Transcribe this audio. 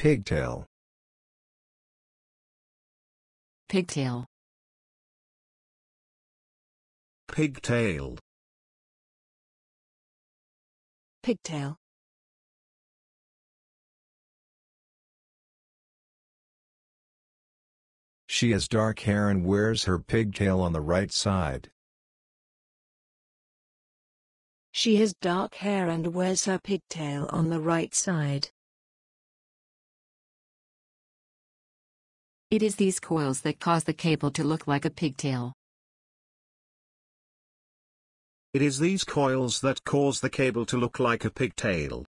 Pigtail. Pigtail. Pigtail. Pigtail. She has dark hair and wears her pigtail on the right side. She has dark hair and wears her pigtail on the right side. It is these coils that cause the cable to look like a pigtail. It is these coils that cause the cable to look like a pigtail.